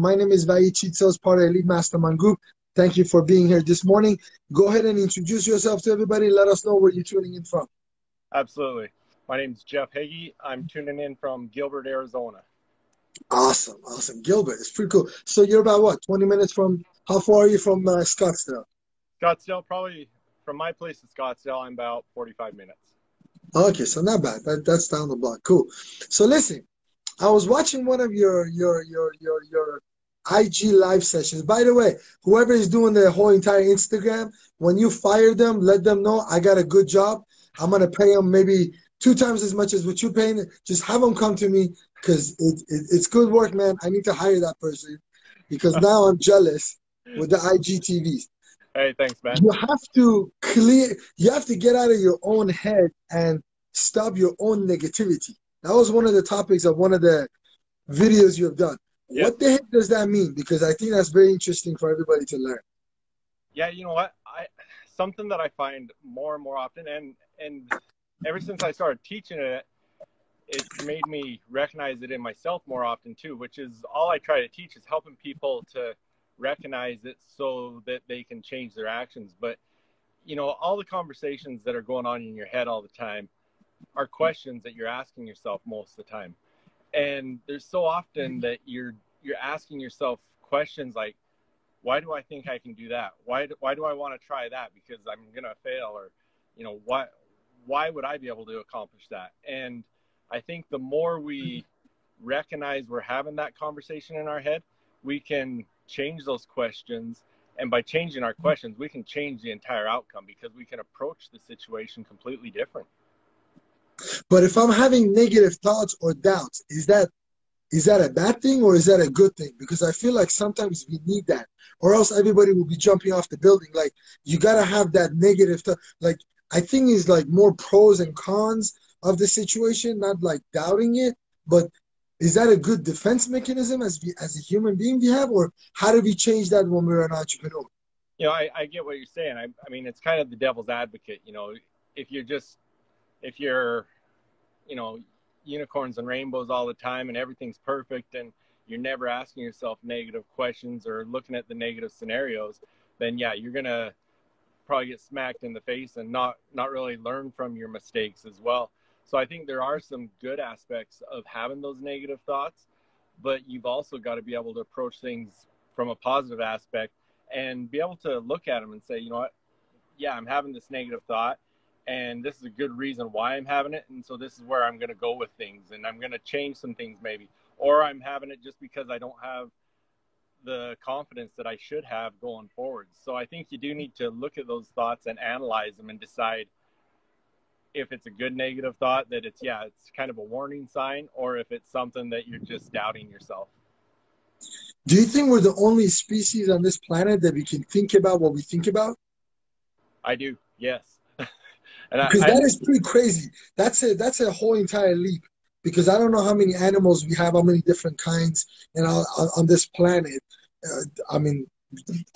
My name is Vahid Chitsaz, part of Elite Mastermind Group. Thank you for being here this morning. Go ahead and introduce yourself to everybody. Let us know where you're tuning in from. Absolutely. My name is Jeff Heggie. I'm tuning in from Gilbert, Arizona. Awesome, awesome. Gilbert, it's pretty cool. So you're about what, 20 minutes from, how far are you from uh, Scottsdale? Scottsdale, probably from my place to Scottsdale, I'm about 45 minutes. Okay, so not bad. That, that's down the block. Cool. So listen, I was watching one of your your your your your IG live sessions. By the way, whoever is doing the whole entire Instagram, when you fire them, let them know I got a good job. I'm gonna pay them maybe two times as much as what you're paying. Just have them come to me because it, it, it's good work, man. I need to hire that person because now I'm jealous with the IGTVs. Hey, thanks, man. You have to clear. You have to get out of your own head and stop your own negativity. That was one of the topics of one of the videos you have done. What the heck does that mean? Because I think that's very interesting for everybody to learn. Yeah, you know what? I something that I find more and more often, and and ever since I started teaching it, it's made me recognize it in myself more often too. Which is all I try to teach is helping people to recognize it so that they can change their actions. But you know, all the conversations that are going on in your head all the time are questions that you're asking yourself most of the time. And there's so often that you're you're asking yourself questions like, why do I think I can do that? Why do, why do I want to try that? Because I'm gonna fail, or you know, why why would I be able to accomplish that? And I think the more we recognize we're having that conversation in our head, we can change those questions. And by changing our questions, we can change the entire outcome because we can approach the situation completely different. But if I'm having negative thoughts or doubts, is that is that a bad thing or is that a good thing? Because I feel like sometimes we need that, or else everybody will be jumping off the building. Like you gotta have that negative thought. Like I think is like more pros and cons of the situation, not like doubting it. But is that a good defense mechanism as we, as a human being we have, or how do we change that when we're an entrepreneur? You know, I, I get what you're saying. I, I mean, it's kind of the devil's advocate. You know, if you're just if you're, you know, unicorns and rainbows all the time and everything's perfect and you're never asking yourself negative questions or looking at the negative scenarios, then yeah, you're gonna probably get smacked in the face and not not really learn from your mistakes as well. So I think there are some good aspects of having those negative thoughts, but you've also got to be able to approach things from a positive aspect and be able to look at them and say, you know what, yeah, I'm having this negative thought and this is a good reason why I'm having it. And so this is where I'm going to go with things and I'm going to change some things maybe, or I'm having it just because I don't have the confidence that I should have going forward. So I think you do need to look at those thoughts and analyze them and decide if it's a good negative thought that it's, yeah, it's kind of a warning sign, or if it's something that you're just doubting yourself. Do you think we're the only species on this planet that we can think about what we think about? I do, yes. And because I, that I, is pretty crazy. That's a that's a whole entire leap. Because I don't know how many animals we have, how many different kinds, and on, on this planet. Uh, I mean,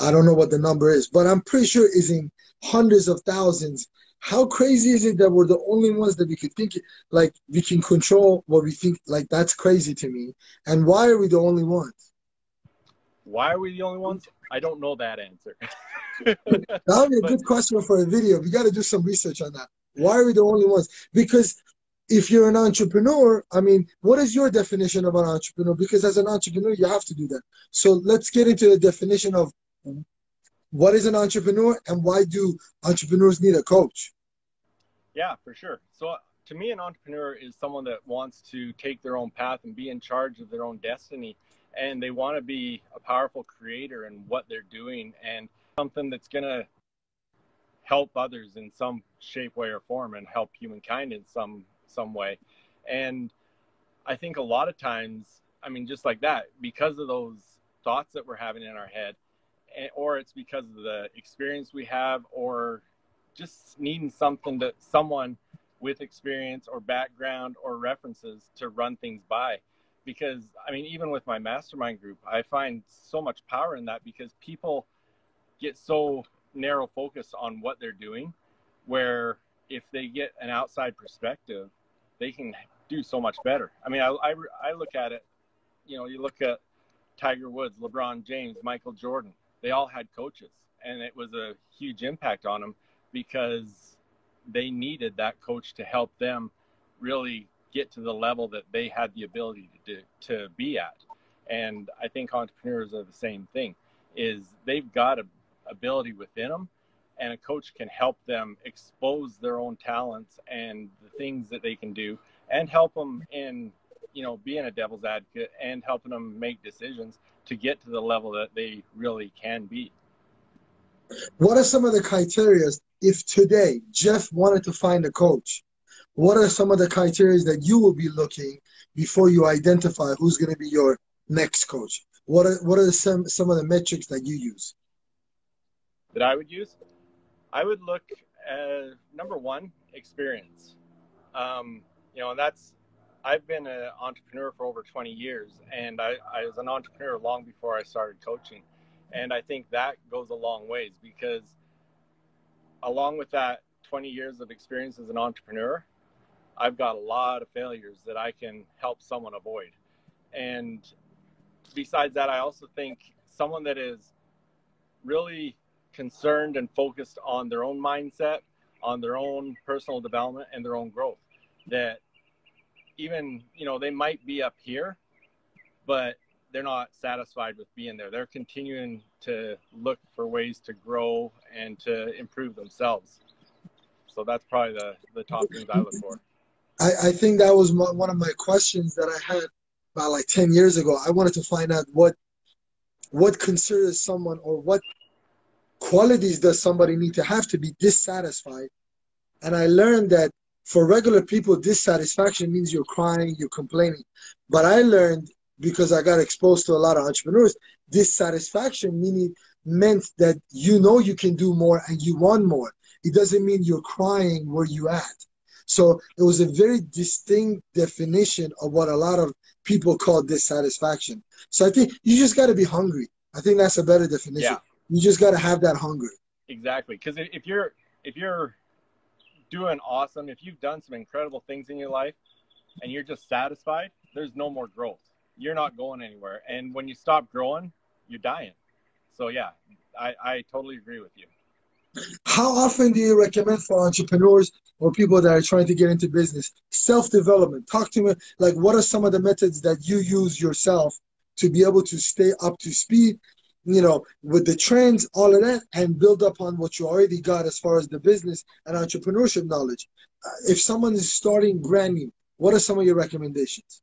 I don't know what the number is, but I'm pretty sure it's in hundreds of thousands. How crazy is it that we're the only ones that we could think like we can control what we think? Like that's crazy to me. And why are we the only ones? Why are we the only ones? I don't know that answer. that would be a good question for a video. We got to do some research on that. Why are we the only ones? Because if you're an entrepreneur, I mean, what is your definition of an entrepreneur? Because as an entrepreneur, you have to do that. So let's get into the definition of what is an entrepreneur and why do entrepreneurs need a coach? Yeah, for sure. So uh, to me, an entrepreneur is someone that wants to take their own path and be in charge of their own destiny and they want to be a powerful creator in what they're doing and something that's going to help others in some shape way or form and help humankind in some some way. And i think a lot of times i mean just like that because of those thoughts that we're having in our head eh, or it's because of the experience we have or just needing something that someone with experience or background or references to run things by because I mean, even with my mastermind group, I find so much power in that because people get so narrow focused on what they're doing, where if they get an outside perspective, they can do so much better. I mean, I, I, I look at it, you know, you look at Tiger Woods, LeBron James, Michael Jordan, they all had coaches, and it was a huge impact on them because they needed that coach to help them really get to the level that they had the ability to do, to be at. And I think entrepreneurs are the same thing. Is they've got a ability within them, and a coach can help them expose their own talents and the things that they can do, and help them in you know being a devil's advocate and helping them make decisions to get to the level that they really can be. What are some of the criteria if today Jeff wanted to find a coach? What are some of the criteria that you will be looking before you identify who's going to be your next coach? What are what are some some of the metrics that you use? That I would use, I would look at number one experience. Um, you know, that's I've been an entrepreneur for over 20 years, and I, I was an entrepreneur long before I started coaching, and I think that goes a long ways because along with that 20 years of experience as an entrepreneur, I've got a lot of failures that I can help someone avoid. And besides that, I also think someone that is really concerned and focused on their own mindset, on their own personal development and their own growth. That even, you know, they might be up here, but they're not satisfied with being there. They're continuing to look for ways to grow and to improve themselves. So that's probably the, the top things I look for. I, I think that was my, one of my questions that I had about like 10 years ago. I wanted to find out what what considers someone or what qualities does somebody need to have to be dissatisfied. And I learned that for regular people, dissatisfaction means you're crying, you're complaining. But I learned because I got exposed to a lot of entrepreneurs, dissatisfaction meaning meant that you know you can do more and you want more. It doesn't mean you're crying where you at. So it was a very distinct definition of what a lot of people call dissatisfaction. So I think you just got to be hungry. I think that's a better definition. Yeah. You just got to have that hunger. Exactly, because if you're if you're doing awesome, if you've done some incredible things in your life, and you're just satisfied, there's no more growth. You're not going anywhere, and when you stop growing, you're dying. So yeah, I, I totally agree with you. How often do you recommend for entrepreneurs or people that are trying to get into business self development? Talk to me like what are some of the methods that you use yourself to be able to stay up to speed, you know, with the trends, all of that, and build upon what you already got as far as the business and entrepreneurship knowledge. Uh, if someone is starting brand new, what are some of your recommendations?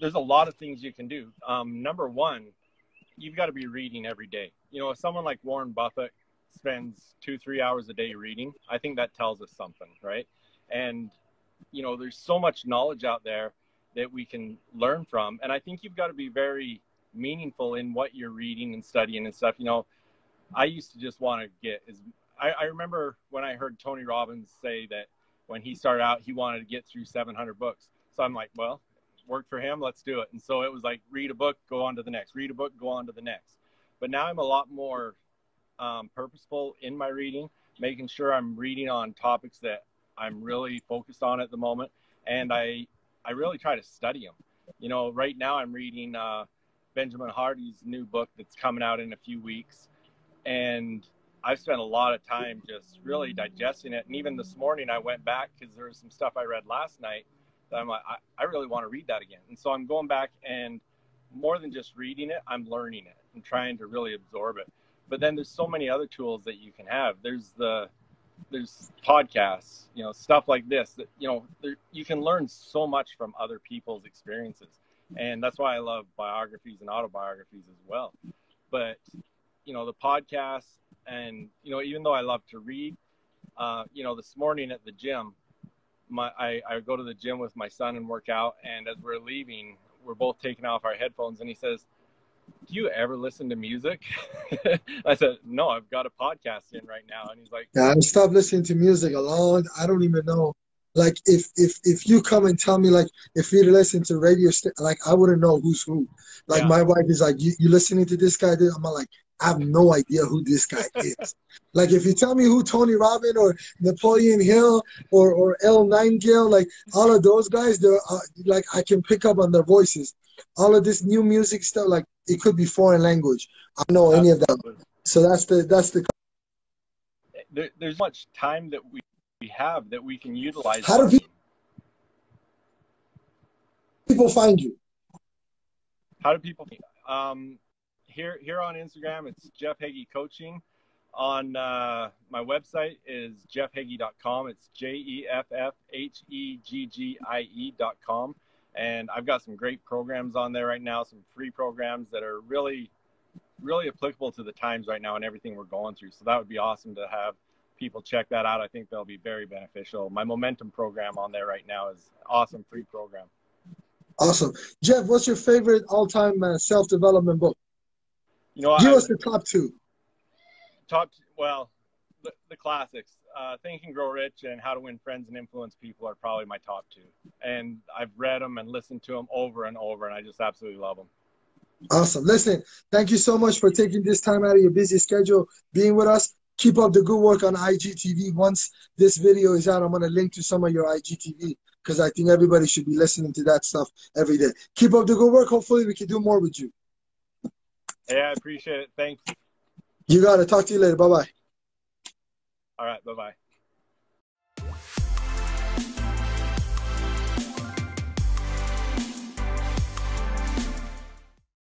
There's a lot of things you can do. Um, number one, you've got to be reading every day. You know, if someone like Warren Buffett spends two, three hours a day reading, I think that tells us something, right? And, you know, there's so much knowledge out there that we can learn from. And I think you've got to be very meaningful in what you're reading and studying and stuff. You know, I used to just want to get as I, I remember when I heard Tony Robbins say that when he started out, he wanted to get through 700 books. So I'm like, well, worked for him, let's do it. And so it was like, read a book, go on to the next, read a book, go on to the next. But now I'm a lot more um, purposeful in my reading, making sure I'm reading on topics that I'm really focused on at the moment, and I I really try to study them. You know, right now I'm reading uh, Benjamin Hardy's new book that's coming out in a few weeks, and I've spent a lot of time just really digesting it. And even this morning, I went back because there was some stuff I read last night that I'm like, I, I really want to read that again. And so I'm going back and more than just reading it, I'm learning it and trying to really absorb it but then there's so many other tools that you can have. There's the there's podcasts you know stuff like this that you know there, you can learn so much from other people's experiences. And that's why i love biographies and autobiographies as well. But you know the podcasts and you know even though i love to read uh, you know this morning at the gym my I, I go to the gym with my son and work out. And as we're leaving we're both taking off our headphones and he says do you ever listen to music? I said, no, I've got a podcast in right now. And he's like, yeah, I stopped listening to music a long, I don't even know. Like if, if, if you come and tell me like, if you listen to radio, st- like I wouldn't know who's who. Like yeah. my wife is like, you, you listening to this guy? I'm like, I have no idea who this guy is. like if you tell me who Tony Robbins or Napoleon Hill or or Earl Nightingale, like all of those guys, they're uh, like I can pick up on their voices. all of this new music stuff, like it could be foreign language. I don't know any of that. So that's the that's the. There, there's much time that we, we have that we can utilize. How do people, people find you? How do people? Um, here here on Instagram, it's Jeff Heggie Coaching. On uh, my website is jeffheggie.com. It's J E F F H E G G I E.com. And I've got some great programs on there right now, some free programs that are really, really applicable to the times right now and everything we're going through. So that would be awesome to have people check that out. I think they'll be very beneficial. My momentum program on there right now is awesome free program. Awesome. Jeff, what's your favorite all-time uh, self-development book? You know, give I, us the top two. Top, well, the, the classics. Uh, Think and Grow Rich and How to Win Friends and Influence People are probably my top two. And I've read them and listened to them over and over, and I just absolutely love them. Awesome. Listen, thank you so much for taking this time out of your busy schedule, being with us. Keep up the good work on IGTV. Once this video is out, I'm going to link to some of your IGTV because I think everybody should be listening to that stuff every day. Keep up the good work. Hopefully, we can do more with you. Yeah, I appreciate it. Thanks. You got to talk to you later. Bye bye. All right. Bye bye.